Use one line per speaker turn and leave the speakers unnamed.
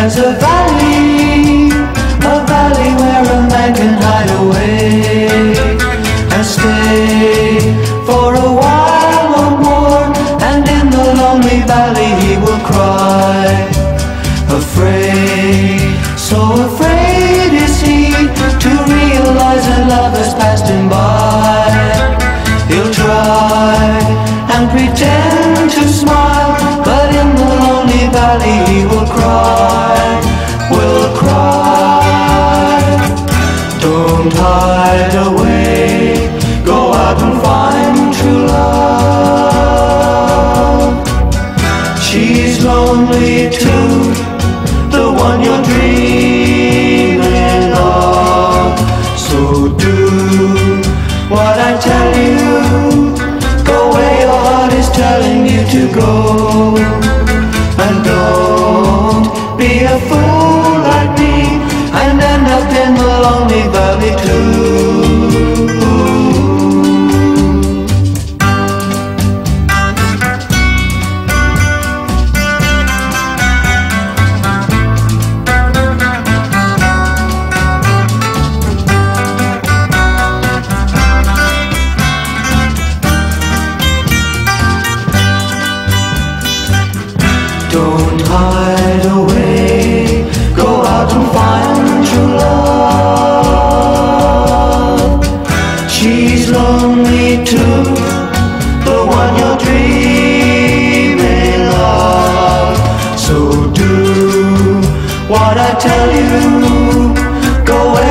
There's a valley, a valley where a man can hide away and stay for a while or more. And in the lonely valley he will cry, afraid, so afraid is he to realize that love has passed him by. He'll try and pretend to smile, but in the lonely valley he will cry. Don't hide away, go out and find true love. She's lonely too, the one you're dreaming of. So do what I tell you. Go where your heart is telling you to go. And don't be a too, the one you're dreaming of. So do what I tell you, go where